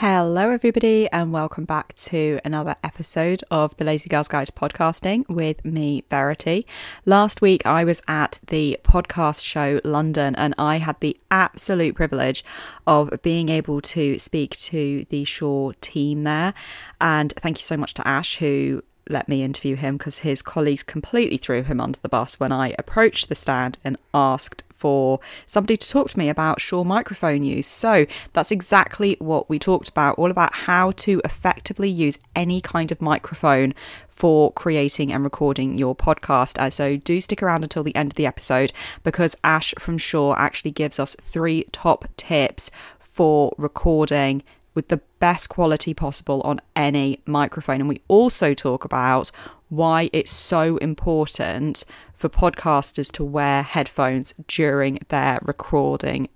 Hello, everybody, and welcome back to another episode of the Lazy Girls Guide to Podcasting with me, Verity. Last week, I was at the podcast show London, and I had the absolute privilege of being able to speak to the Shure team there. And thank you so much to Ash, who let me interview him because his colleagues completely threw him under the bus when I approached the stand and asked for somebody to talk to me about Shure microphone use. So that's exactly what we talked about, all about how to effectively use any kind of microphone for creating and recording your podcast. Uh, so do stick around until the end of the episode because Ash from Shure actually gives us three top tips for recording with the best quality possible on any microphone. And we also talk about why it's so important for podcasters to wear headphones during their recording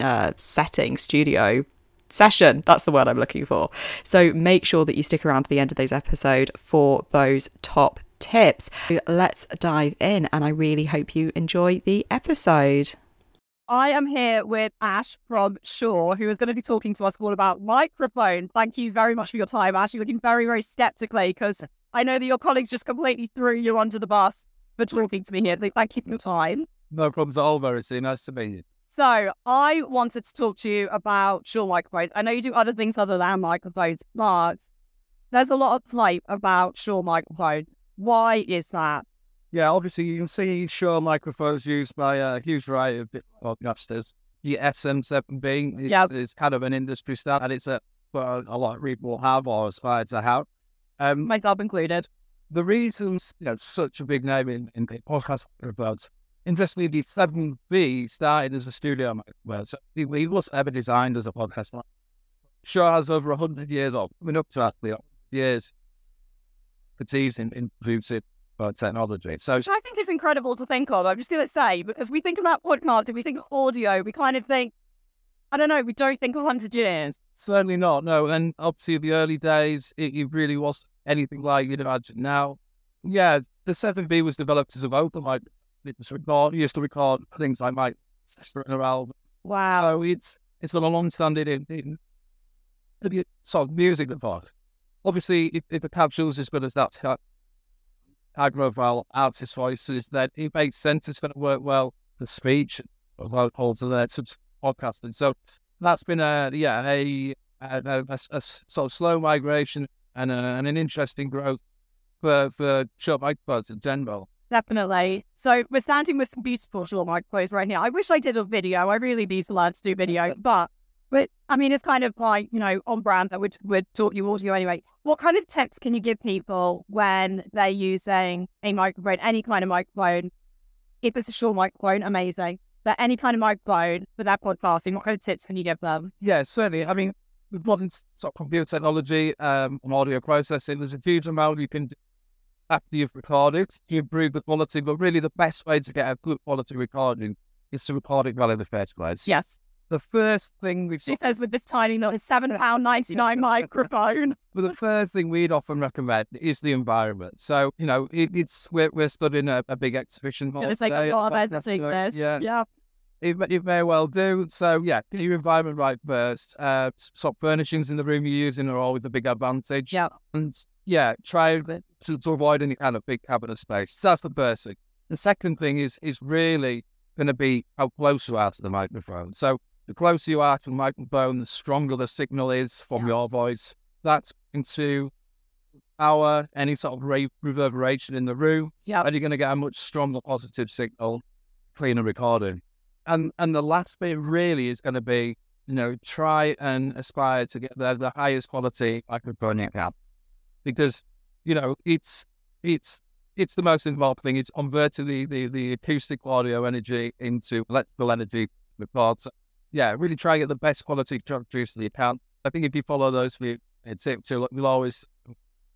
uh, setting, studio session. That's the word I'm looking for. So make sure that you stick around to the end of this episode for those top tips. Let's dive in, and I really hope you enjoy the episode. I am here with Ash from Shure, who is going to be talking to us all about microphone. Thank you very much for your time, Ash. You're looking very, very skeptically because I know that your colleagues just completely threw you under the bus for talking to me here. So thank you for your time. No problems at all, Verity. Nice to meet you. So I wanted to talk to you about Shure microphones. I know you do other things other than microphones, but there's a lot of hype about Shure microphones. Why is that? Yeah, obviously you can see Shure microphones used by a huge variety of podcasters. The SM7B is, yep. is kind of an industry standard. and it's a well, a lot of people have or aspire to have. Um, Myself included. The reasons you know such a big name in, in podcast microphones. Interestingly, the 7B started as a studio microphone. So it, it was ever designed as a podcast. Shure has over 100 years of, coming up to actually years expertise in, in producing Uh, technology. So, Which I think is incredible to think of. I'm just going to say, because we think about podcasting, we think audio, we kind of think, I don't know, we don't think 100 years. Certainly not, no. And obviously, the early days, it, it really was anything like you'd imagine now. Yeah, the 7B was developed as a vocal mic. It was record, used to record things like my sister and her album. Wow. So it's it's got a long standing in, in, sort of music part. Obviously, if, if the capsule is as good as that high profile artist voices, then it makes sense it's going to work well for speech, and then some podcasting. So that's been a yeah a, a, a, a sort of slow migration and, uh, and an interesting growth for for Shure microphones in general. Definitely. So we're standing with beautiful Shure microphones right here. I wish I did a video. I really need to learn to do video, but but I mean, it's kind of like, you know, on brand that would, would talk you audio anyway. What kind of tips can you give people when they're using a microphone, any kind of microphone? If it's a Shure microphone, amazing. But any kind of microphone for their podcasting, what kind of tips can you give them? Yeah, certainly. I mean, with modern sort of computer technology um, and audio processing, there's a huge amount you can do after you've recorded to improve the quality. But really, the best way to get a good quality recording is to record it well in the first place. Yes the first thing we've she says with this tiny little seven pound ninety nine microphone. But the first thing we'd often recommend is the environment. So you know, it, it's we're, we're studying a, a big exhibition hall. It's like a lot of editing this. Yeah, yeah. It, it, may well do. So yeah, get your environment right first. Uh, sort of furnishings in the room you're using are always a big advantage. Yeah, and yeah, try to, to avoid any kind of big cabinet space. So that's the first thing. The second thing is is really going to be how close you are to the microphone. So the closer you are to the microphone, the stronger the signal is from yeah. your voice. That's going to power any sort of re- reverberation in the room. Yeah. And you're going to get a much stronger positive signal, cleaner recording. And and the last bit really is going to be, you know, try and aspire to get the, the highest quality microphone you can. Because, you know, it's it's it's the most involved thing. It's converting the, the, the acoustic audio energy into electrical energy records yeah, really try to get the best quality juice that you can. I think if you follow those tips, we'll always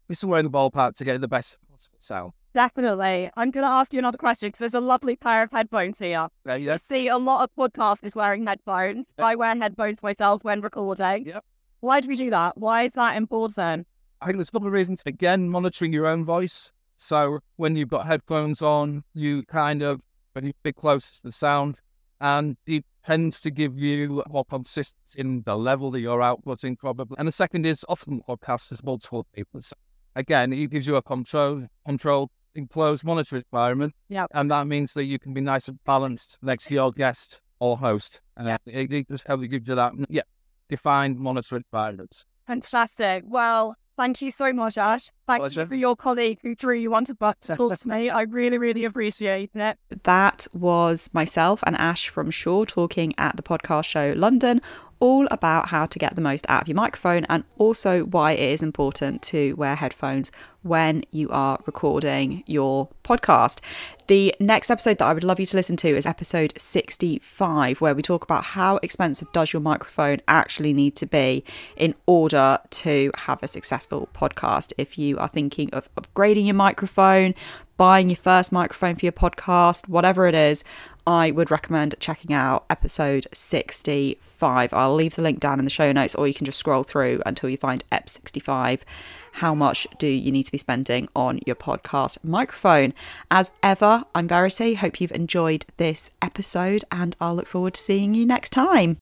be somewhere in the ballpark to get the best possible sound. Definitely. I'm going to ask you another question because there's a lovely pair of headphones here. Yeah, yeah. I see a lot of podcasters wearing headphones. I wear headphones myself when recording. Yep. Why do we do that? Why is that important? I think there's a couple of reasons. Again, monitoring your own voice. So when you've got headphones on, you kind of, when you're a bit close to the sound, and it tends to give you more consistency in the level that you're outputting, probably. And the second is often podcasts is multiple people. So again, it gives you a control, control enclosed monitoring environment. Yeah. And that means that you can be nice and balanced next to your guest or host. And yeah. it, it just helps you give you that, yeah, defined monitoring environment. Fantastic. Well, Thank you so much, Ash. Thank Pleasure. you for your colleague who drew you onto bus to talk to me. I really, really appreciate it. That was myself and Ash from Shure talking at the podcast show London all about how to get the most out of your microphone and also why it is important to wear headphones when you are recording your podcast. The next episode that I would love you to listen to is episode 65, where we talk about how expensive does your microphone actually need to be in order to have a successful podcast. If you are thinking of upgrading your microphone, buying your first microphone for your podcast, whatever it is, I would recommend checking out episode 65. I'll leave the link down in the show notes, or you can just scroll through until you find EP 65. How much do you need to be spending on your podcast microphone? As ever, I'm Verity. Hope you've enjoyed this episode, and I'll look forward to seeing you next time.